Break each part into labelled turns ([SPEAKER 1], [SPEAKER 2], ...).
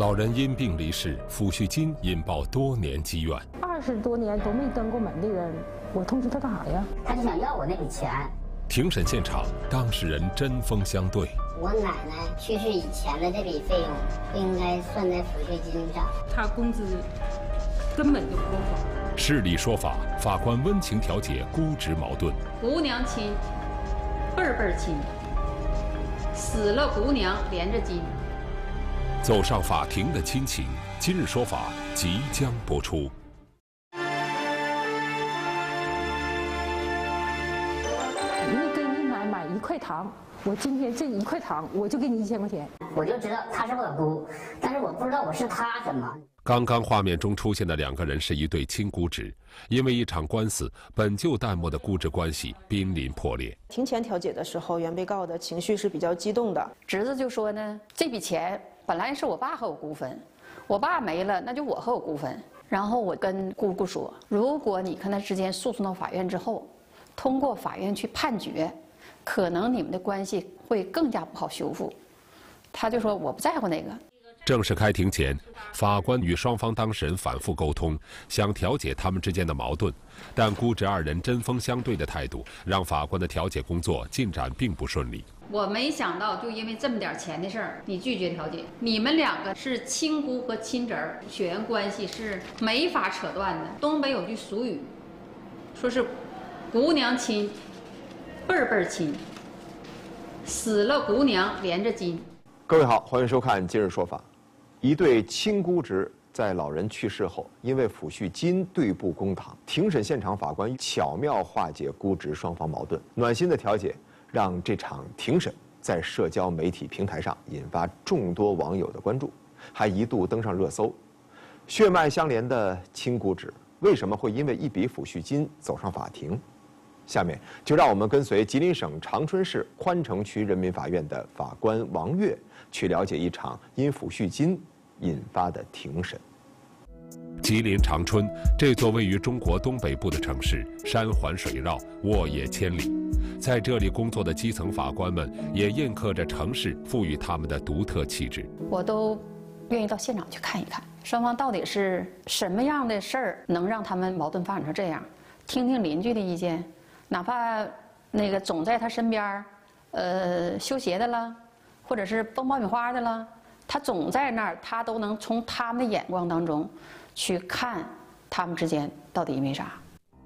[SPEAKER 1] 老人因病离世，抚恤金引爆多年积怨。
[SPEAKER 2] 二十多年都没登过门的人，我通知他干啥呀？
[SPEAKER 3] 他就想要我那笔钱。
[SPEAKER 1] 庭审现场，当事人针锋相对。
[SPEAKER 3] 我奶奶去世以前的这笔费用不应该算在抚恤金上。
[SPEAKER 2] 他工资根本就不够花。
[SPEAKER 1] 事理说法，法官温情调解估值矛盾。
[SPEAKER 4] 姑娘亲，辈辈亲，死了姑娘连着筋。
[SPEAKER 1] 走上法庭的亲情，今日说法即将播出。
[SPEAKER 2] 你给你奶买一块糖，我今天这一块糖我就给你一千块钱。
[SPEAKER 3] 我就知道她是我姑，但是我不知道我是她什么。
[SPEAKER 1] 刚刚画面中出现的两个人是一对亲姑侄，因为一场官司，本就淡漠的姑侄关系濒临破裂。
[SPEAKER 5] 庭前调解的时候，原被告的情绪是比较激动的。
[SPEAKER 4] 侄子就说呢，这笔钱本来是我爸和我姑分，我爸没了，那就我和我姑分。然后我跟姑姑说，如果你跟他之间诉讼到法院之后，通过法院去判决，可能你们的关系会更加不好修复。他就说我不在乎那个。
[SPEAKER 1] 正式开庭前，法官与双方当事人反复沟通，想调解他们之间的矛盾，但姑侄二人针锋相对的态度，让法官的调解工作进展并不顺利。
[SPEAKER 4] 我没想到，就因为这么点钱的事儿，你拒绝调解。你们两个是亲姑和亲侄儿，血缘关系是没法扯断的。东北有句俗语，说是“姑娘亲，辈儿辈儿亲，死了姑娘连着筋”。
[SPEAKER 6] 各位好，欢迎收看《今日说法》。一对亲姑侄在老人去世后，因为抚恤金对簿公堂，庭审现场法官巧妙化解姑侄双方矛盾，暖心的调解让这场庭审在社交媒体平台上引发众多网友的关注，还一度登上热搜。血脉相连的亲姑侄为什么会因为一笔抚恤金走上法庭？下面就让我们跟随吉林省长春市宽城区人民法院的法官王悦，去了解一场因抚恤金引发的庭审。
[SPEAKER 1] 吉林长春这座位于中国东北部的城市，山环水绕，沃野千里，在这里工作的基层法官们也印刻着城市赋予他们的独特气质。
[SPEAKER 4] 我都愿意到现场去看一看，双方到底是什么样的事儿，能让他们矛盾发展成这样？听听邻居的意见。哪怕那个总在他身边，呃，修鞋的了，或者是崩爆米花的了，他总在那儿，他都能从他们的眼光当中去看他们之间到底因为啥。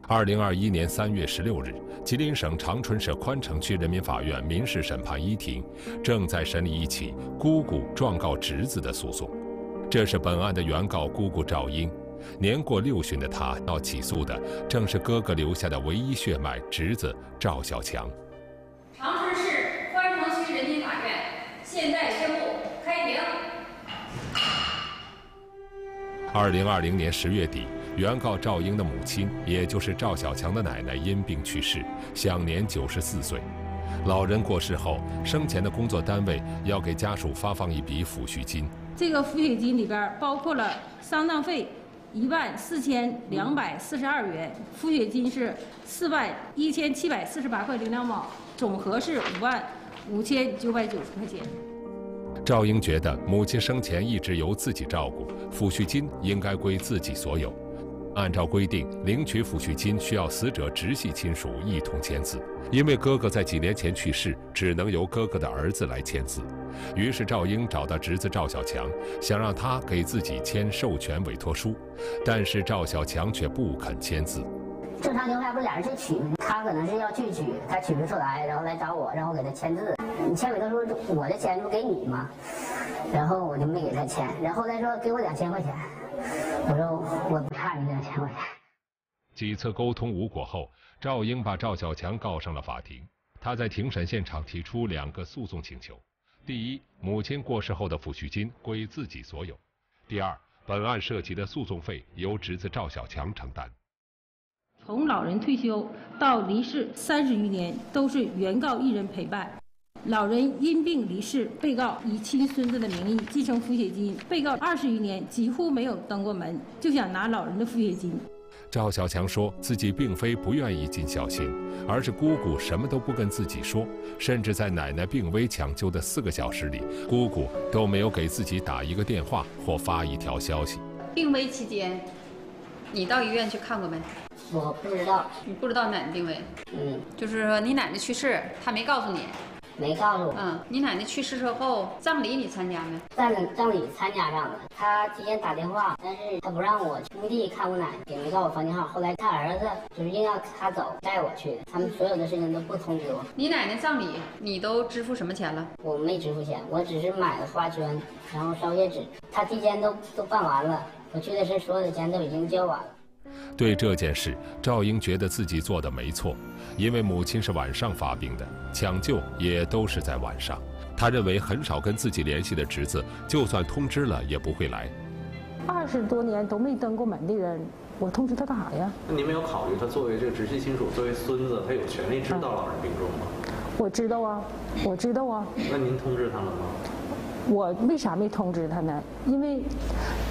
[SPEAKER 1] 二零二一年三月十六日，吉林省长春市宽城区人民法院民事审判一庭正在审理一起姑姑状告侄子的诉讼。这是本案的原告姑姑赵英。年过六旬的她要起诉的正是哥哥留下的唯一血脉侄子赵小强。
[SPEAKER 4] 长春市宽城区人民法院现在宣布开庭。
[SPEAKER 1] 二零二零年十月底，原告赵英的母亲，也就是赵小强的奶奶因病去世，享年九十四岁。老人过世后，生前的工作单位要给家属发放一笔抚恤金。
[SPEAKER 2] 这个抚恤金里边包括了丧葬费。一万四千两百四十二元，抚恤金是四万一千七百四十八块零两毛，总和是五万五千九百九十块钱。
[SPEAKER 1] 赵英觉得母亲生前一直由自己照顾，抚恤金应该归自己所有。按照规定，领取抚恤金需要死者直系亲属一同签字。因为哥哥在几年前去世，只能由哥哥的儿子来签字。于是赵英找到侄子赵小强，想让他给自己签授权委托书，但是赵小强却不肯签字。
[SPEAKER 3] 正常情况下不俩人去取吗？他可能是要去取，他取不出来，然后来找我，让我给他签字。你签委托书，我的钱不给你吗？然后我就没给他签。然后再说给我两千块钱，我说我不差你两千块钱。
[SPEAKER 1] 几次沟通无果后，赵英把赵小强告上了法庭。他在庭审现场提出两个诉讼请求：第一，母亲过世后的抚恤金归自己所有；第二，本案涉及的诉讼费由侄子赵小强承担。
[SPEAKER 2] 从老人退休到离世三十余年，都是原告一人陪伴。老人因病离世，被告以亲孙子的名义继承抚恤金。被告二十余年几乎没有登过门，就想拿老人的抚恤金。
[SPEAKER 1] 赵小强说自己并非不愿意尽孝心，而是姑姑什么都不跟自己说，甚至在奶奶病危抢救的四个小时里，姑姑都没有给自己打一个电话或发一条消息。
[SPEAKER 4] 病危期间，你到医院去看过没？
[SPEAKER 3] 我不知道，
[SPEAKER 4] 你不知道奶奶病危，
[SPEAKER 3] 嗯，
[SPEAKER 4] 就是说你奶奶去世，她没告诉你。
[SPEAKER 3] 没告诉我。
[SPEAKER 4] 嗯，你奶奶去世之后，葬礼你参加没？
[SPEAKER 3] 葬葬礼参加上了，他提前打电话，但是他不让我去墓地看我奶，也没告诉我房间号。后来他儿子就是硬要他走，带我去的，他们所有的事情都不通知我。
[SPEAKER 4] 你奶奶葬礼你都支付什么钱了？
[SPEAKER 3] 我没支付钱，我只是买了花圈，然后烧些纸，他提前都都办完了。我去的时候所有的钱都已经交完了。
[SPEAKER 1] 对这件事，赵英觉得自己做的没错，因为母亲是晚上发病的，抢救也都是在晚上。他认为很少跟自己联系的侄子，就算通知了也不会来。
[SPEAKER 2] 二十多年都没登过门的人，我通知他干啥呀？
[SPEAKER 7] 那您没有考虑他作为这个直系亲属，作为孙子，他有权利知道老人病重吗？
[SPEAKER 2] 我知道啊，我知道啊。
[SPEAKER 7] 那您通知他了吗？
[SPEAKER 2] 我为啥没通知他呢？因为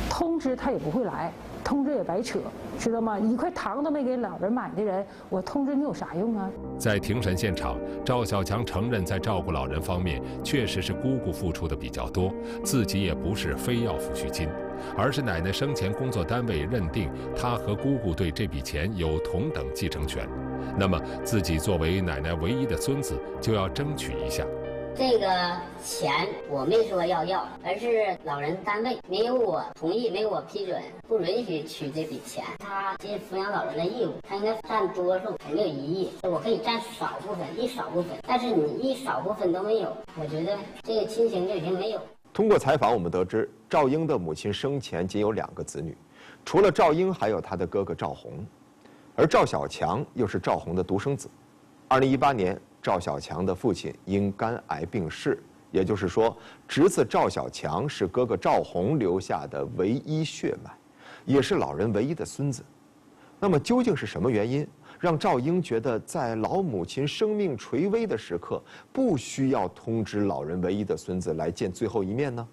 [SPEAKER 2] 通知他也不会来。通知也白扯，知道吗？一块糖都没给老人买的人，我通知你有啥用啊？
[SPEAKER 1] 在庭审现场，赵小强承认在照顾老人方面确实是姑姑付出的比较多，自己也不是非要抚恤金，而是奶奶生前工作单位认定他和姑姑对这笔钱有同等继承权，那么自己作为奶奶唯一的孙子就要争取一下。
[SPEAKER 3] 这个钱我没说要要，而是老人单位没有我同意，没有我批准，不允许取这笔钱。他尽抚养老人的义务，他应该占多数，没有异议。我可以占少部分，一少部分，但是你一少部分都没有，我觉得这个亲情就已经没有。
[SPEAKER 6] 通过采访，我们得知赵英的母亲生前仅有两个子女，除了赵英，还有他的哥哥赵红，而赵小强又是赵红的独生子。二零一八年。赵小强的父亲因肝癌病逝，也就是说，侄子赵小强是哥哥赵红留下的唯一血脉，也是老人唯一的孙子。那么，究竟是什么原因让赵英觉得在老母亲生命垂危的时刻，不需要通知老人唯一的孙子来见最后一面呢？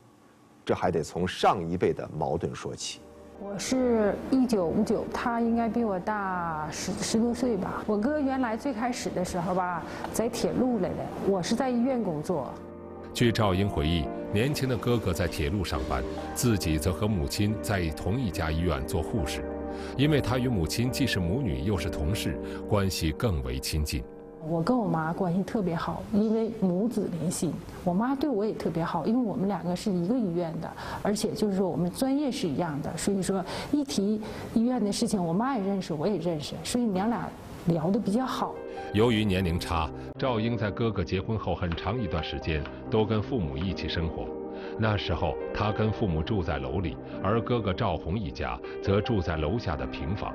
[SPEAKER 6] 这还得从上一辈的矛盾说起。
[SPEAKER 2] 我是一九五九，他应该比我大十十多岁吧。我哥原来最开始的时候吧，在铁路来的，我是在医院工作。
[SPEAKER 1] 据赵英回忆，年轻的哥哥在铁路上班，自己则和母亲在同一家医院做护士，因为他与母亲既是母女又是同事，关系更为亲近。
[SPEAKER 2] 我跟我妈关系特别好，因为母子连心。我妈对我也特别好，因为我们两个是一个医院的，而且就是说我们专业是一样的，所以说一提医院的事情，我妈也认识，我也认识，所以娘俩聊得比较好。
[SPEAKER 1] 由于年龄差，赵英在哥哥结婚后很长一段时间都跟父母一起生活。那时候她跟父母住在楼里，而哥哥赵红一家则住在楼下的平房。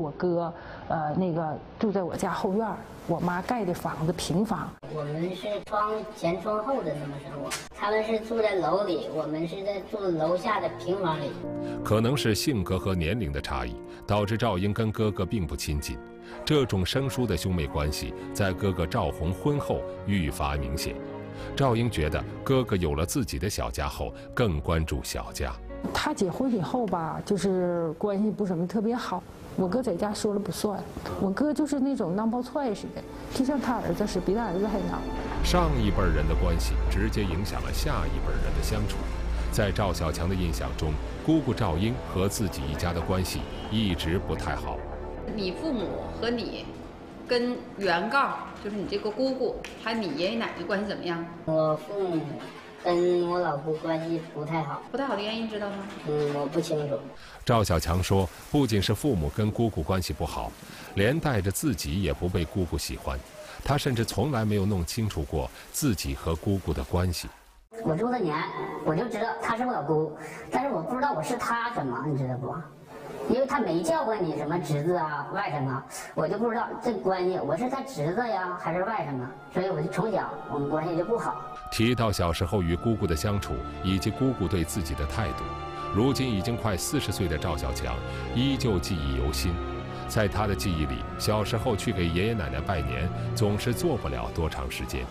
[SPEAKER 2] 我哥，呃，那个住在我家后院我妈盖的房子平房。
[SPEAKER 3] 我们是窗前窗后的那么生活，他们是住在楼里，我们是在住楼下的平房里。
[SPEAKER 1] 可能是性格和年龄的差异，导致赵英跟哥哥并不亲近。这种生疏的兄妹关系，在哥哥赵红婚后愈发明显。赵英觉得哥哥有了自己的小家后，更关注小家。
[SPEAKER 2] 他结婚以后吧，就是关系不怎么特别好。我哥在家说了不算，我哥就是那种闹包踹似的，就像他儿子似的，比他儿子还闹。
[SPEAKER 1] 上一辈人的关系直接影响了下一辈人的相处。在赵小强的印象中，姑姑赵英和自己一家的关系一直不太好。
[SPEAKER 4] 你父母和你，跟原告，就是你这个姑姑，还有你爷爷奶奶关系怎么样？
[SPEAKER 3] 我父母。跟我老姑关系不太好，
[SPEAKER 4] 不太好的原因知道吗？
[SPEAKER 3] 嗯，我不清楚。
[SPEAKER 1] 赵小强说，不仅是父母跟姑姑关系不好，连带着自己也不被姑姑喜欢。他甚至从来没有弄清楚过自己和姑姑的关系。
[SPEAKER 3] 我住的年，我就知道她是我老姑，但是我不知道我是她什么，你知道不？因为他没叫过你什么侄子啊、外甥啊，我就不知道这关系，我是他侄子呀还是外甥啊？所以我就从小我们关系就不好。
[SPEAKER 1] 提到小时候与姑姑的相处以及姑姑对自己的态度，如今已经快四十岁的赵小强依旧记忆犹新。在他的记忆里，小时候去给爷爷奶奶拜年，总是坐不了多长时间。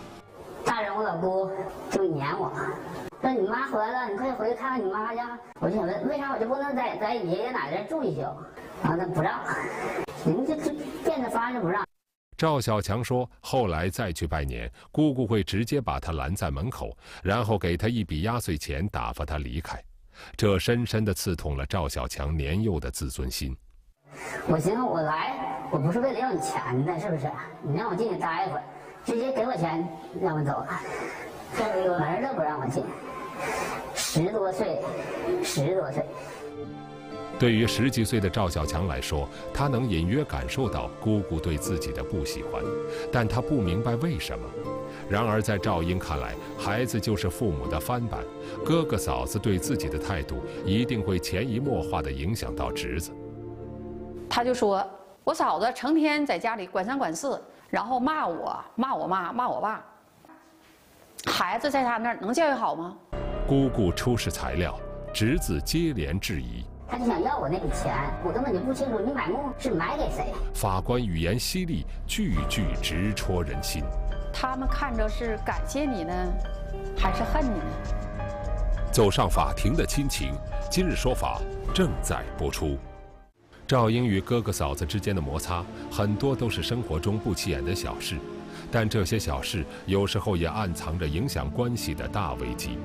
[SPEAKER 3] 大人我老姑就撵我，说你妈回来了，你快回去看看你妈去。我就想问，为啥我就不能在在爷爷奶奶这住一宿？啊，那不让，人家这变着法子不让。
[SPEAKER 1] 赵小强说，后来再去拜年，姑姑会直接把他拦在门口，然后给他一笔压岁钱，打发他离开。这深深地刺痛了赵小强年幼的自尊心。
[SPEAKER 3] 我寻思，我来，我不是为了要你钱的，是不是？你让我进去待一会儿，直接给我钱让我走。这个门都不让我进，十多岁，十多岁。
[SPEAKER 1] 对于十几岁的赵小强来说，他能隐约感受到姑姑对自己的不喜欢，但他不明白为什么。然而，在赵英看来，孩子就是父母的翻版，哥哥嫂子对自己的态度一定会潜移默化地影响到侄子。
[SPEAKER 4] 他就说：“我嫂子成天在家里管三管四，然后骂我，骂我妈，骂我爸。孩子在他那儿能教育好吗？”
[SPEAKER 1] 姑姑出示材料，侄子接连质疑。
[SPEAKER 3] 他就想要我那笔钱，我根本就不清楚你买墓是买给谁。
[SPEAKER 1] 法官语言犀利，句句直戳人心。
[SPEAKER 4] 他们看着是感谢你呢，还是恨你呢？
[SPEAKER 1] 走上法庭的亲情，今日说法正在播出。赵英与哥哥嫂子之间的摩擦，很多都是生活中不起眼的小事，但这些小事有时候也暗藏着影响关系的大危机。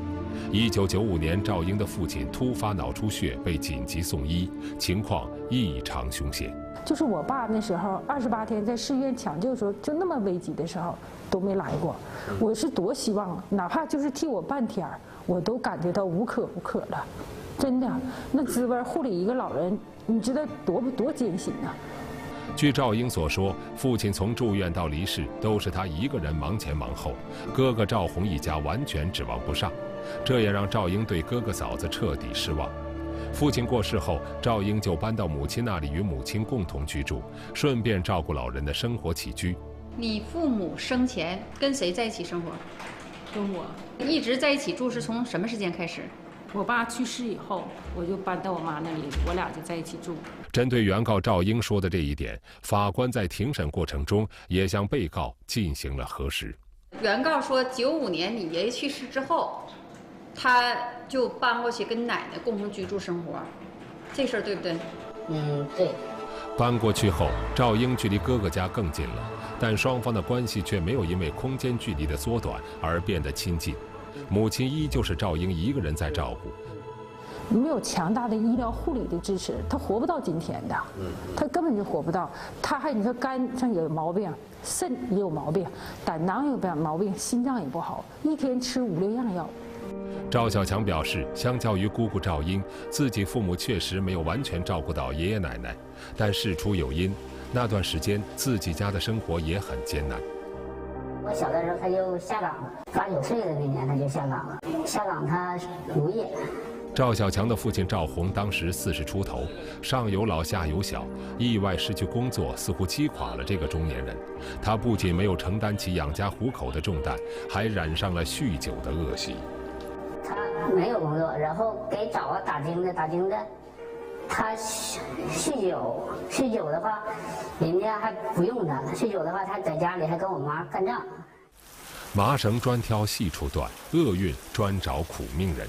[SPEAKER 1] 一九九五年，赵英的父亲突发脑出血，被紧急送医，情况异常凶险。
[SPEAKER 2] 就是我爸那时候二十八天在市医院抢救的时候，就那么危急的时候都没来过。我是多希望，哪怕就是替我半天我都感觉到无可无可了。真的，那滋味护理一个老人，你知道多不多艰辛呐？
[SPEAKER 1] 据赵英所说，父亲从住院到离世都是他一个人忙前忙后，哥哥赵红一家完全指望不上。这也让赵英对哥哥嫂子彻底失望。父亲过世后，赵英就搬到母亲那里与母亲共同居住，顺便照顾老人的生活起居。
[SPEAKER 4] 你父母生前跟谁在一起生活？
[SPEAKER 2] 跟我
[SPEAKER 4] 一直在一起住是从什么时间开始？
[SPEAKER 2] 我爸去世以后，我就搬到我妈那里，我俩就在一起住。
[SPEAKER 1] 针对原告赵英说的这一点，法官在庭审过程中也向被告进行了核实。
[SPEAKER 4] 原告说，九五年你爷爷去世之后。他就搬过去跟奶奶共同居住生活，这事儿对不对？
[SPEAKER 3] 嗯，对。
[SPEAKER 1] 搬过去后，赵英距离哥哥家更近了，但双方的关系却没有因为空间距离的缩短而变得亲近。母亲依旧是赵英一个人在照顾，
[SPEAKER 2] 没有强大的医疗护理的支持，她活不到今天的。嗯，他根本就活不到。她还你说肝上有毛病，肾也有毛病，胆囊有毛病，心脏也不好，一天吃五六样药。
[SPEAKER 1] 赵小强表示，相较于姑姑赵英，自己父母确实没有完全照顾到爷爷奶奶，但事出有因，那段时间自己家的生活也很艰难。
[SPEAKER 3] 我小的时候他就下岗了，八九岁的那年他就下岗了，下岗他无业。
[SPEAKER 1] 赵小强的父亲赵红当时四十出头，上有老下有小，意外失去工作，似乎击垮了这个中年人。他不仅没有承担起养家糊口的重担，还染上了酗酒的恶习。
[SPEAKER 3] 他没有工作，然后给找个打更的，打更的，他酗酗酒，酗酒的话，人家还不用他；酗酒的话，他在家里还跟我妈干仗。
[SPEAKER 1] 麻绳专挑细处断，厄运专找苦命人。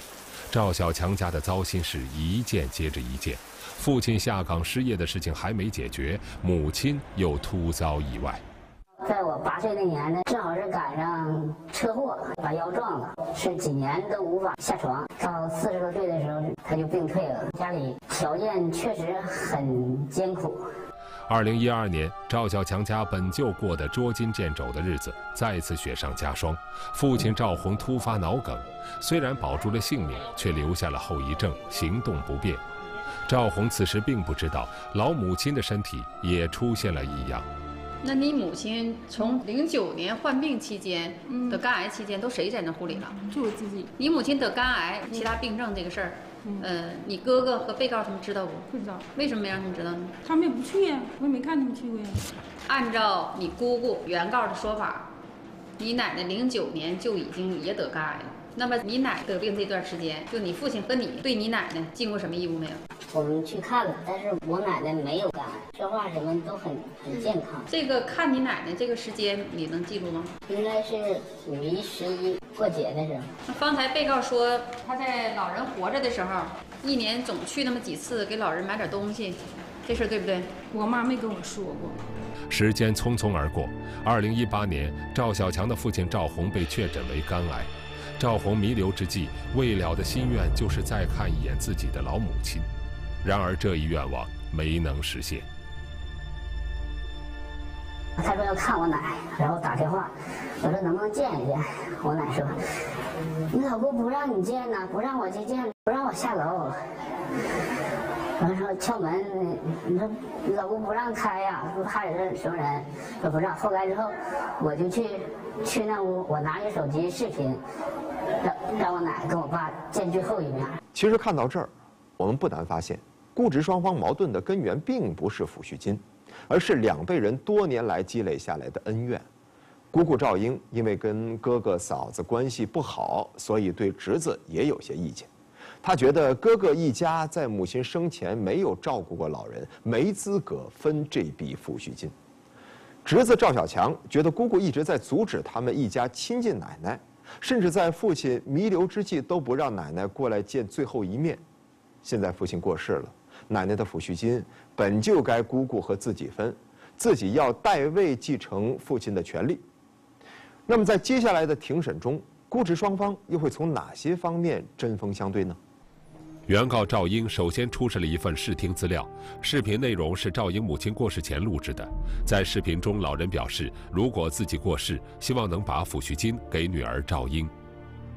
[SPEAKER 1] 赵小强家的糟心事一件接着一件，父亲下岗失业的事情还没解决，母亲又突遭意外。
[SPEAKER 3] 在我八岁那年呢，正好是赶上车祸，把腰撞了，是几年都无法下床。到四十多岁的时候，他就病退了。家里条件确实很艰苦。
[SPEAKER 1] 二零一二年，赵小强家本就过得捉襟见肘的日子，再次雪上加霜。父亲赵红突发脑梗，虽然保住了性命，却留下了后遗症，行动不便。赵红此时并不知道，老母亲的身体也出现了异样。
[SPEAKER 4] 那你母亲从零九年患病期间得肝癌期间，都谁在那护理了？
[SPEAKER 2] 就我自己。
[SPEAKER 4] 你母亲得肝癌，其他病症这个事儿，呃，你哥哥和被告他们知道不？
[SPEAKER 2] 不知道。
[SPEAKER 4] 为什么没让他们知道呢？
[SPEAKER 2] 他们也不去呀，我也没看他们去过呀。
[SPEAKER 4] 按照你姑姑原告的说法，你奶奶零九年就已经也得肝癌了。那么你奶得病这段时间，就你父亲和你对你奶奶尽过什么义务没有？
[SPEAKER 3] 我们去看了，但是我奶奶没有肝癌，说话什么都很很健康。
[SPEAKER 4] 这个看你奶奶这个时间你能记住吗？
[SPEAKER 3] 应该是五一、十一过节的时候。
[SPEAKER 4] 那方才被告说他在老人活着的时候，一年总去那么几次给老人买点东西，这事儿对不对？
[SPEAKER 2] 我妈没跟我说过。
[SPEAKER 1] 时间匆匆而过，二零一八年，赵小强的父亲赵红被确诊为肝癌。赵红弥留之际，未了的心愿就是再看一眼自己的老母亲。然而这一愿望没能实现。
[SPEAKER 3] 他说要看我奶，然后打电话，我说能不能见一见？我奶说，你老公不让你见呢，不让我去见，不让我下楼。完说敲门，你说你老公不让开呀，不怕人什么人？说不让。后来之后，我就去去那屋，我拿着手机视频。让让我奶跟我爸见最后一面。
[SPEAKER 6] 其实看到这儿，我们不难发现，估值双方矛盾的根源并不是抚恤金，而是两辈人多年来积累下来的恩怨。姑姑赵英因为跟哥哥嫂子关系不好，所以对侄子也有些意见。他觉得哥哥一家在母亲生前没有照顾过老人，没资格分这笔抚恤金。侄子赵小强觉得姑姑一直在阻止他们一家亲近奶奶。甚至在父亲弥留之际都不让奶奶过来见最后一面。现在父亲过世了，奶奶的抚恤金本就该姑姑和自己分，自己要代位继承父亲的权利。那么在接下来的庭审中，估值双方又会从哪些方面针锋相对呢？
[SPEAKER 1] 原告赵英首先出示了一份视听资料，视频内容是赵英母亲过世前录制的。在视频中，老人表示，如果自己过世，希望能把抚恤金给女儿赵英。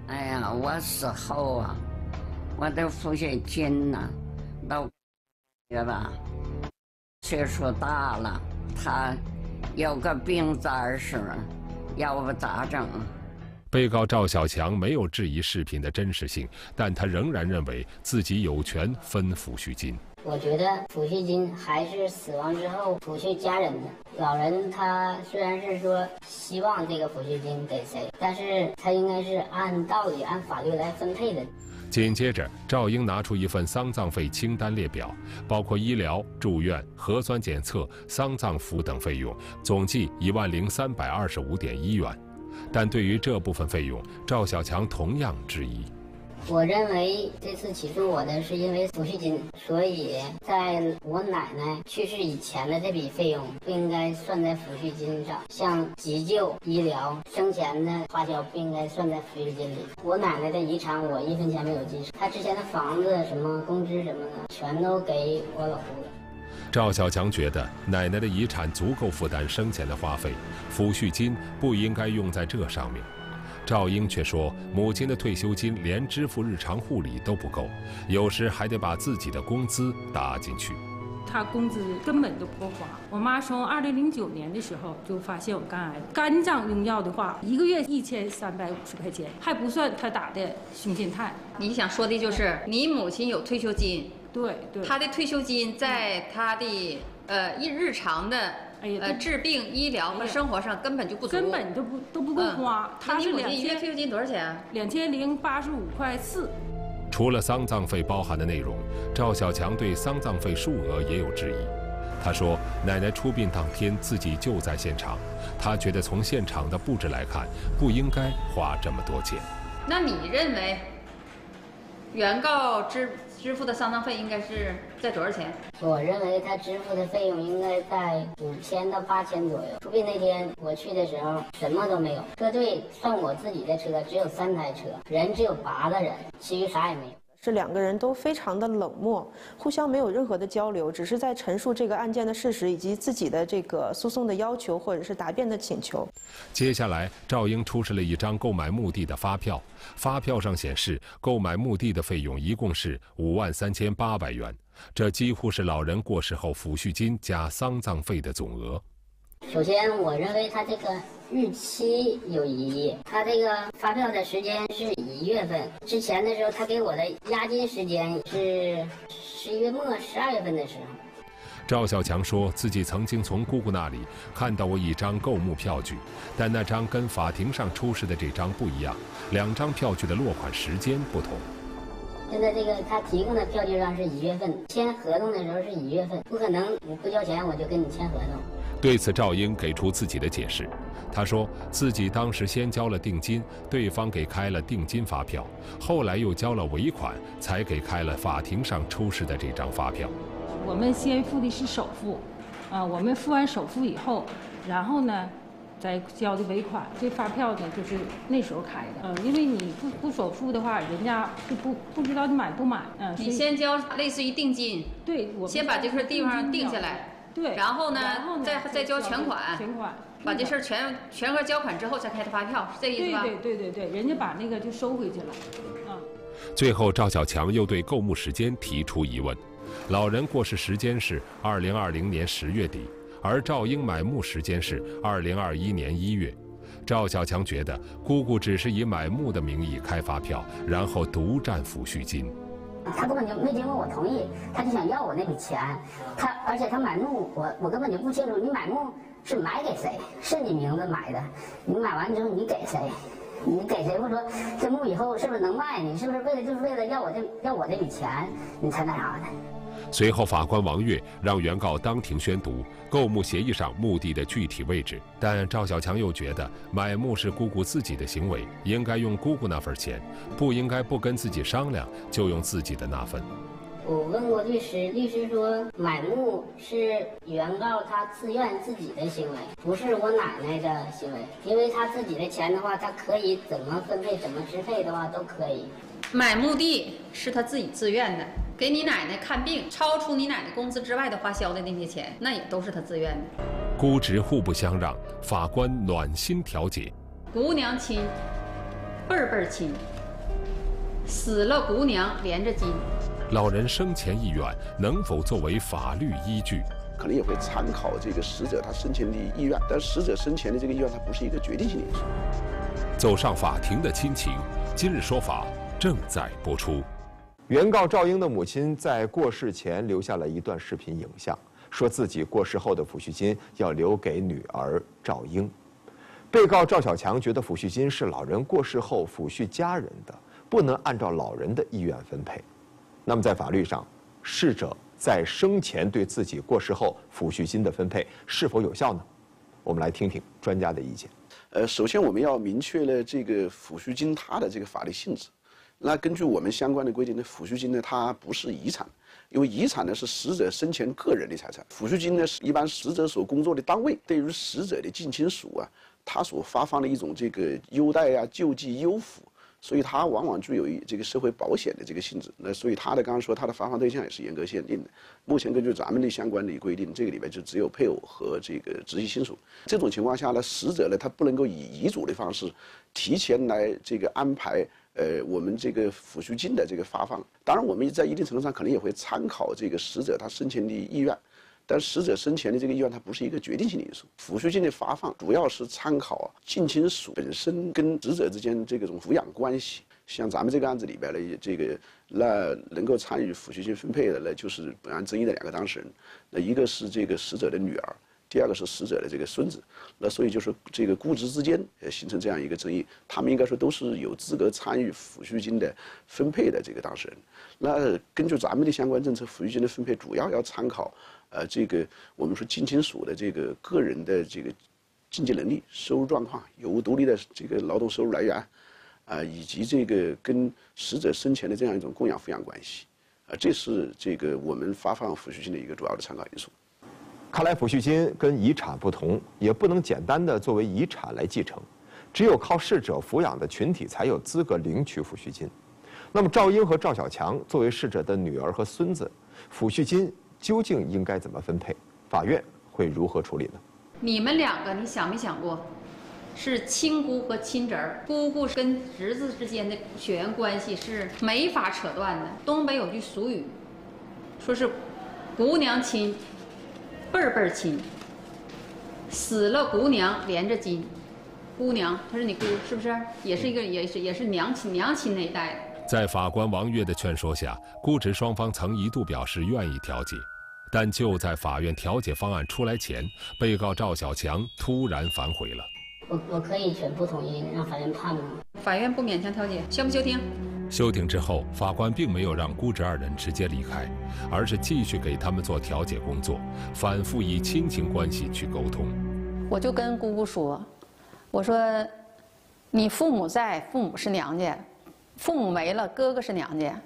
[SPEAKER 8] 哎呀，我死后啊，我的抚恤金呢，都觉得岁数大了，他有个病灾似的，要不咋整？
[SPEAKER 1] 被告赵小强没有质疑视频的真实性，但他仍然认为自己有权分抚恤金。
[SPEAKER 3] 我觉得抚恤金还是死亡之后抚恤家人的。老人他虽然是说希望这个抚恤金给谁，但是他应该是按道理、按法律来分配的。
[SPEAKER 1] 紧接着，赵英拿出一份丧葬费清单列表，包括医疗、住院、核酸检测、丧葬服等费用，总计一万零三百二十五点一元。但对于这部分费用，赵小强同样质疑。
[SPEAKER 3] 我认为这次起诉我的是因为抚恤金，所以在我奶奶去世以前的这笔费用不应该算在抚恤金上，像急救、医疗、生前的花销不应该算在抚恤金里。我奶奶的遗产我一分钱没有继承，她之前的房子、什么工资什么的，全都给我老公了。
[SPEAKER 1] 赵小强觉得奶奶的遗产足够负担生前的花费，抚恤金不应该用在这上面。赵英却说，母亲的退休金连支付日常护理都不够，有时还得把自己的工资搭进去。
[SPEAKER 2] 她工资根本都不够花。我妈从二零零九年的时候就发现我肝癌，肝脏用药的话，一个月一千三百五十块钱，还不算她打的胸腺肽。
[SPEAKER 4] 你想说的就是你母亲有退休金。
[SPEAKER 2] 对对，
[SPEAKER 4] 他的退休金在他的呃日日常的呃治病医疗和生活上根本就不足，
[SPEAKER 2] 根本都不都不够花。
[SPEAKER 4] 他是两千退休金多少钱？
[SPEAKER 2] 两千零八十五块四。
[SPEAKER 1] 除了丧葬费包含的内容，赵小强对丧葬费数额也有质疑。他说，奶奶出殡当天自己就在现场，他觉得从现场的布置来看，不应该花这么多钱。
[SPEAKER 4] 那你认为，原告支？支付的丧葬费应该是在多少钱？
[SPEAKER 3] 我认为他支付的费用应该在五千到八千左右。出殡那天我去的时候什么都没有，车队算我自己的车只有三台车，人只有八个人，其余啥也没有。
[SPEAKER 5] 是两个人都非常的冷漠，互相没有任何的交流，只是在陈述这个案件的事实以及自己的这个诉讼的要求或者是答辩的请求。
[SPEAKER 1] 接下来，赵英出示了一张购买墓地的发票，发票上显示购买墓地的费用一共是五万三千八百元，这几乎是老人过世后抚恤金加丧葬费的总额。
[SPEAKER 3] 首先，我认为他这个日期有疑义。他这个发票的时间是一月份之前的时候，他给我的押金时间是十一月末、十二月份的时候。
[SPEAKER 1] 赵小强说自己曾经从姑姑那里看到过一张购墓票据，但那张跟法庭上出示的这张不一样，两张票据的落款时间不同。
[SPEAKER 3] 现在这个他提供的票据上是一月份，签合同的时候是一月份，不可能我不交钱我就跟你签合同。
[SPEAKER 1] 对此，赵英给出自己的解释。他说自己当时先交了定金，对方给开了定金发票，后来又交了尾款，才给开了法庭上出示的这张发票。
[SPEAKER 2] 我们先付的是首付，啊，我们付完首付以后，然后呢，再交的尾款。这发票呢，就是那时候开的。嗯，因为你不不首付的话，人家就不不知道你买不买。嗯，
[SPEAKER 4] 你先交类似于定金，
[SPEAKER 2] 对，我
[SPEAKER 4] 先把这块地方定下来。
[SPEAKER 2] 对，
[SPEAKER 4] 然后呢，再再交全款，
[SPEAKER 2] 全款，
[SPEAKER 4] 把这事儿全全额交款之后再开的发票，是这意思吧？
[SPEAKER 2] 对对对对对，人家把那个就收回去了，啊。
[SPEAKER 1] 最后，赵小强又对购墓时间提出疑问：老人过世时间是二零二零年十月底，而赵英买墓时间是二零二一年一月。赵小强觉得姑姑只是以买墓的名义开发票，然后独占抚恤金。
[SPEAKER 3] 他根本就没经过我同意，他就想要我那笔钱。他而且他买墓，我我根本就不清楚，你买墓是买给谁？是你名字买的，你买完之后你给谁？你给谁？不说这墓以后是不是能卖？你是不是为了就是为了要我这要我这笔钱，你才那啥的？
[SPEAKER 1] 随后，法官王月让原告当庭宣读购墓协议上墓地的具体位置，但赵小强又觉得买墓是姑姑自己的行为，应该用姑姑那份钱，不应该不跟自己商量就用自己的那份。
[SPEAKER 3] 我问过律师，律师说买墓是原告他自愿自己的行为，不是我奶奶的行为，因为他自己的钱的话，他可以怎么分配、怎么支配的话都可以。
[SPEAKER 4] 买墓地是他自己自愿的。给你奶奶看病，超出你奶奶工资之外的花销的那些钱，那也都是他自愿的。
[SPEAKER 1] 姑侄互不相让，法官暖心调解。
[SPEAKER 4] 姑娘亲，辈辈亲，死了姑娘连着筋。
[SPEAKER 1] 老人生前意愿能否作为法律依据？
[SPEAKER 9] 可能也会参考这个死者他生前的意愿，但死者生前的这个意愿，它不是一个决定性因素。
[SPEAKER 1] 走上法庭的亲情，今日说法正在播出。
[SPEAKER 6] 原告赵英的母亲在过世前留下了一段视频影像，说自己过世后的抚恤金要留给女儿赵英。被告赵小强觉得抚恤金是老人过世后抚恤家人的，不能按照老人的意愿分配。那么在法律上，逝者在生前对自己过世后抚恤金的分配是否有效呢？我们来听听专家的意见。
[SPEAKER 9] 呃，首先我们要明确了这个抚恤金它的这个法律性质。那根据我们相关的规定呢，抚恤金呢，它不是遗产，因为遗产呢是死者生前个人的财产，抚恤金呢是一般死者所工作的单位对于死者的近亲属啊，他所发放的一种这个优待啊、救济、优抚，所以它往往具有这个社会保险的这个性质。那所以它的刚刚说它的发放对象也是严格限定的。目前根据咱们的相关的规定，这个里面就只有配偶和这个直系亲属。这种情况下呢，死者呢他不能够以遗嘱的方式提前来这个安排。呃，我们这个抚恤金的这个发放，当然我们在一定程度上可能也会参考这个死者他生前的意愿，但死者生前的这个意愿它不是一个决定性的因素。抚恤金的发放主要是参考近亲属本身跟死者之间这个种抚养关系。像咱们这个案子里边的这个，那能够参与抚恤金分配的，那就是本案争议的两个当事人，那一个是这个死者的女儿。第二个是死者的这个孙子，那所以就是这个姑侄之间呃形成这样一个争议，他们应该说都是有资格参与抚恤金的分配的这个当事人。那根据咱们的相关政策，抚恤金的分配主要要参考呃这个我们说近亲属的这个个人的这个经济能力、收入状况、有无独立的这个劳动收入来源，啊以及这个跟死者生前的这样一种供养抚养关系，啊这是这个我们发放抚恤金的一个主要的参考因素。
[SPEAKER 6] 看来抚恤金跟遗产不同，也不能简单的作为遗产来继承，只有靠逝者抚养的群体才有资格领取抚恤金。那么赵英和赵小强作为逝者的女儿和孙子，抚恤金究竟应该怎么分配？法院会如何处理呢？
[SPEAKER 4] 你们两个，你想没想过，是亲姑和亲侄儿，姑姑跟侄子之间的血缘关系是没法扯断的。东北有句俗语，说是姑娘亲。辈辈亲，死了姑娘连着筋，姑娘她是你姑是不是？也是一个也是也是娘亲娘亲那一代。
[SPEAKER 1] 在法官王月的劝说下，姑侄双方曾一度表示愿意调解，但就在法院调解方案出来前，被告赵小强突然反悔了。
[SPEAKER 3] 我我可以全部同意让法院判吗？
[SPEAKER 4] 法院不勉强调解，休不休庭？
[SPEAKER 1] 休庭之后，法官并没有让姑侄二人直接离开，而是继续给他们做调解工作，反复以亲情关系去沟通。
[SPEAKER 4] 我就跟姑姑说：“我说，你父母在，父母是娘家；父母没了，哥哥是娘家。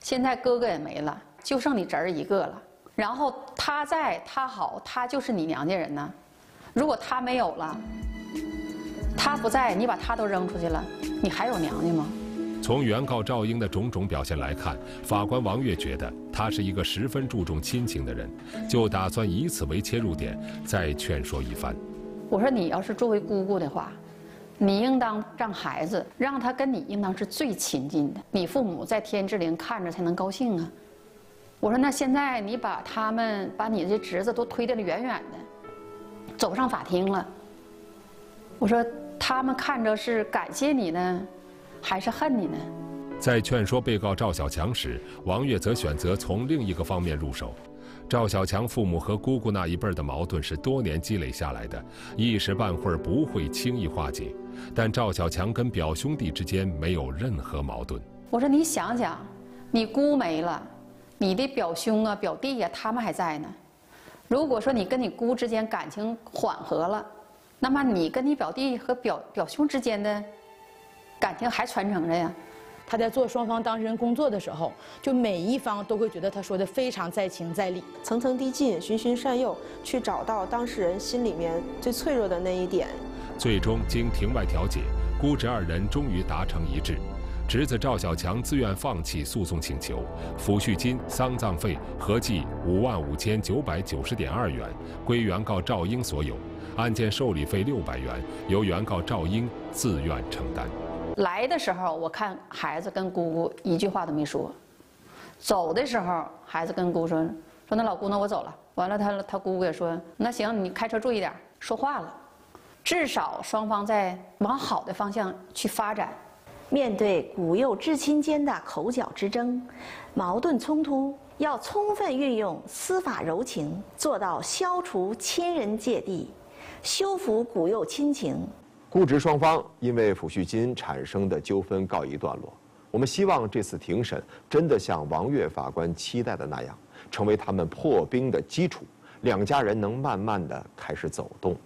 [SPEAKER 4] 现在哥哥也没了，就剩你侄儿一个了。然后他在，他好，他就是你娘家人呢。如果他没有了。”他不在，你把他都扔出去了，你还有娘家吗？
[SPEAKER 1] 从原告赵英的种种表现来看，法官王月觉得他是一个十分注重亲情的人，就打算以此为切入点，再劝说一番。
[SPEAKER 4] 我说你要是作为姑姑的话，你应当让孩子让他跟你应当是最亲近的，你父母在天之灵看着才能高兴啊。我说那现在你把他们把你的侄子都推得远远的，走上法庭了。我说，他们看着是感谢你呢，还是恨你呢？
[SPEAKER 1] 在劝说被告赵小强时，王月则选择从另一个方面入手。赵小强父母和姑姑那一辈的矛盾是多年积累下来的，一时半会儿不会轻易化解。但赵小强跟表兄弟之间没有任何矛盾。
[SPEAKER 4] 我说你想想，你姑没了，你的表兄啊、表弟呀，他们还在呢。如果说你跟你姑之间感情缓和了，那么你跟你表弟和表表兄之间的感情还传承着呀？
[SPEAKER 10] 他在做双方当事人工作的时候，就每一方都会觉得他说的非常在情在理，
[SPEAKER 5] 层层递进，循循善诱，去找到当事人心里面最脆弱的那一点。
[SPEAKER 1] 最终经庭外调解，姑侄二人终于达成一致，侄子赵小强自愿放弃诉讼请求，抚恤金、丧葬费合计五万五千九百九十点二元归原告赵英所有。案件受理费六百元，由原告赵英自愿承担。
[SPEAKER 4] 来的时候，我看孩子跟姑姑一句话都没说；走的时候，孩子跟姑说：“说那老姑，那我走了。”完了，他他姑姑也说：“那行，你开车注意点。”说话了，至少双方在往好的方向去发展。
[SPEAKER 11] 面对古幼至亲间的口角之争、矛盾冲突，要充分运用司法柔情，做到消除亲人芥蒂。修复古幼亲情，
[SPEAKER 6] 姑侄双方因为抚恤金产生的纠纷告一段落。我们希望这次庭审真的像王月法官期待的那样，成为他们破冰的基础，两家人能慢慢的开始走动。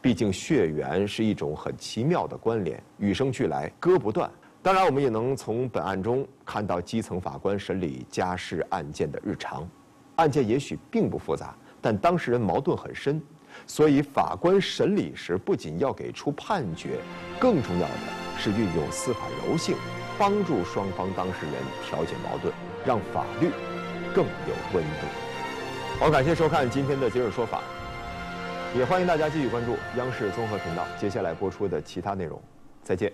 [SPEAKER 6] 毕竟血缘是一种很奇妙的关联，与生俱来，割不断。当然，我们也能从本案中看到基层法官审理家事案件的日常。案件也许并不复杂，但当事人矛盾很深。所以，法官审理时不仅要给出判决，更重要的是运用司法柔性，帮助双方当事人调解矛盾，让法律更有温度。好，感谢收看今天的《今日说法》，也欢迎大家继续关注央视综合频道接下来播出的其他内容。再见。